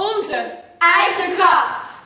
onze eigen kracht.